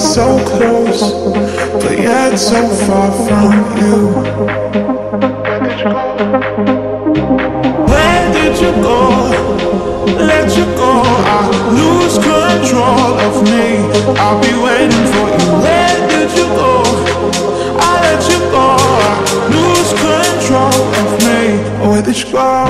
so close, but yet so far from you. Where did you go? I lose control of me. I'll be waiting for you. Where did you go? I let you go. I lose control of me. Where did you go?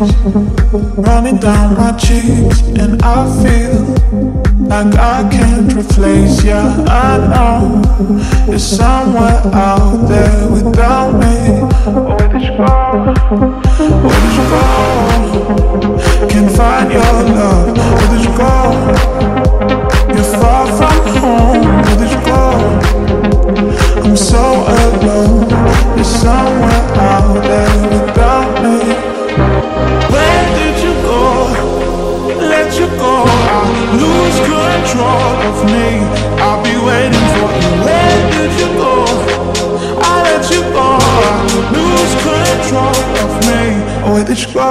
Running down my cheeks, and I feel like I can't replace you. I know you're somewhere out there without I'll be waiting for you. Where did you go? I let you go. Lose control of me. Oh, where did you go?